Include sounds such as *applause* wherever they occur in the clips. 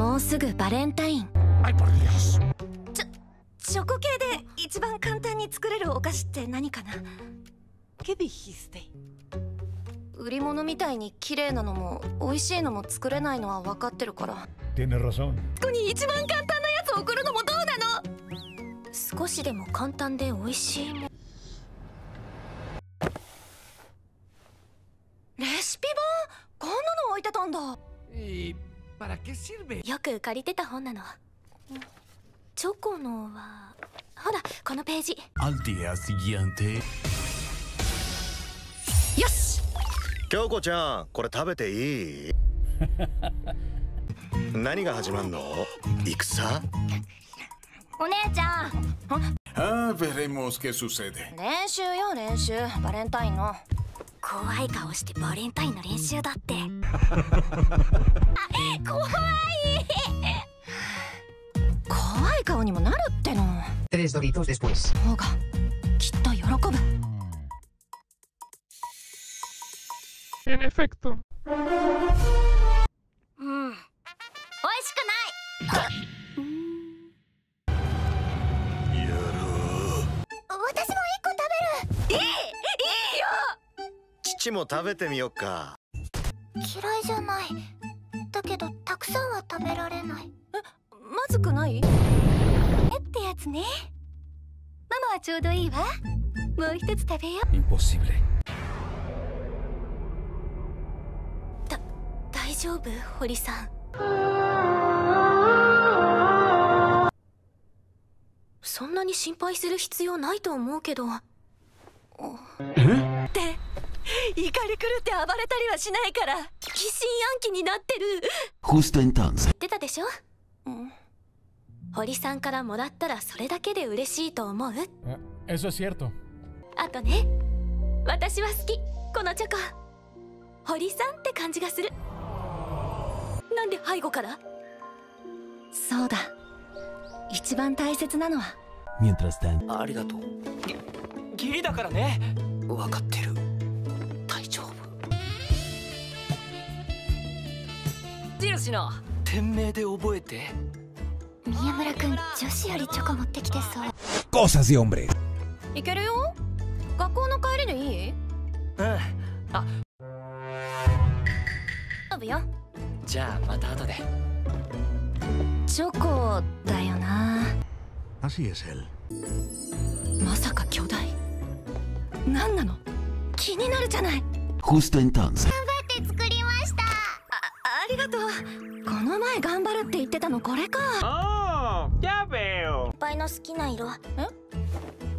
もうすぐバレンタイン。¡Ay, por Dios! チョコ系で一番簡単に作れるお菓子って何かな？¿Qué dijiste? 売り物みたいに綺麗なのも美味しいのも作れないのは分かってるから.ここに一番簡単なやつを送るのもどうなの？少しでも簡単で美味しいレシピ本？こんなの置いてたんだ。¿Y para qué sirve? よく借りてた本なの。チョコのはほらこのページ。Al día siguiente. よし京子ちゃんこれ食べていい？*laughs* 何が始まんの？戦？お姉ちゃん。Ah, veremos qué sucede. 練習よ練習。バレンタインの怖い顔してバレンタインの練習だって *laughs* 怖い怖い顔にもなるっての después. 方がきっと喜ぶ En efecto. よ父も食べてみよっか。嫌いじゃない。だけどたくさんは食べられない。えまずくない？えってやつね。ママはちょうどいいわ。もう一つ食べよ Imposible. 大丈夫？堀さん。そんなに心配する必要ないと思うけど。って。怒り狂って暴れたりはしないから疑心暗鬼になってる Justo entonces. 言ってたでしょ、うん、堀さんからもらったらそれだけで嬉しいと思う？Eh, Eso es cierto. あとね私は好きこのチョコ堀さんって感じがするなんで背後から？そうだ一番大切なのは Mientras tanto. ありがとう。ぎギリだからね。わかってる。印の店名で覚えて？宮村くん女子よりチョコ持ってきてそう Cosas de hombre. いけるよ学校の帰りでいい？うん。あ、遊ぶよじゃあまた後で。チョコだよな Así es él まさか巨大何なの？気になるじゃない Justo entonces. りがとう。この前頑張るって言ってたのこれか。Oh, ya veo. 先輩の好きな色。え？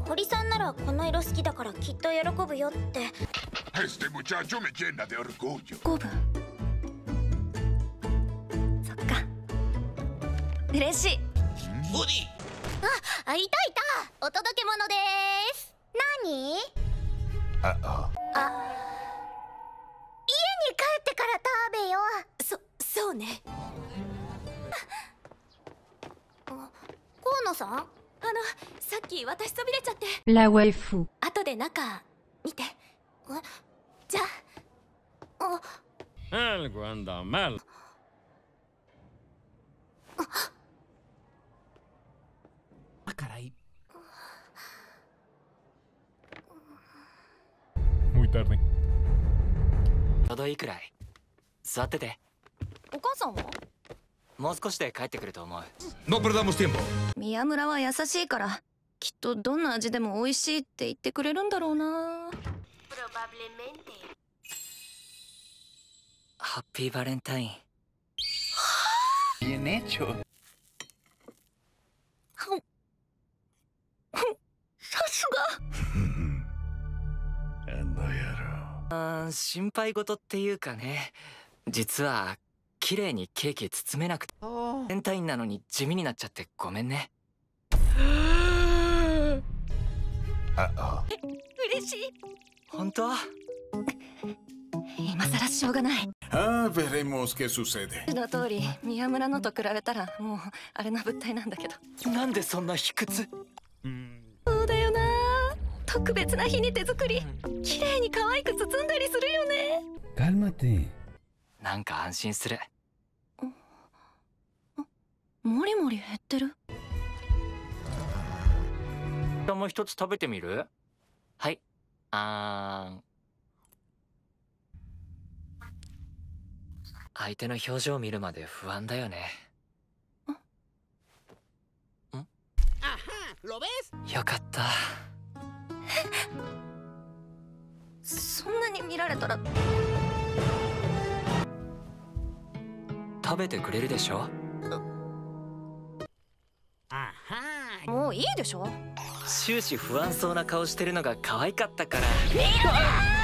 堀さんならこの色好きだからきっと喜ぶよって。Este muchacho me llena de orgullo. 五分そっか。嬉しい。あ、いたいた。お届け物です。何？あ家に帰ってから食べようそ、そうねあ河野さん？あの、さっき私飛び出ちゃって La waifu. 後で中見てえ？じゃああ Algo anda mal. Ah, caray. Muy tarde. ちょうど母さんは？もう少しで帰ってくると思う。No perdamos tiempo. 宮村は優しいからきっとどんな味でも美味しいって言ってくれるんだろうなハッピーバレンタイン。Bien hecho. さすが ya うーん、心配事っていうかね。実は、綺麗にケーキ包めなくて。バレンタインなのに地味になっちゃってごめんね。嬉しい本当？今さらしょうがない Ah, veremos qué sucede. の通り宮村のと比べたらもうあれな物体なんだけどなんでそんな卑屈？そうだよな特別な日に手作り綺麗に可愛く包んだりするよね Cálmate. なんか安心する。うもりもり減ってる？もう一つ食べてみる？はい。あーん。相手の表情を見るまで不安だよね。よかった。そんなに見られたら。食べてくれるでしょ？ういいでしょ？終始不安そうな顔してるのが可愛かったから。見ろ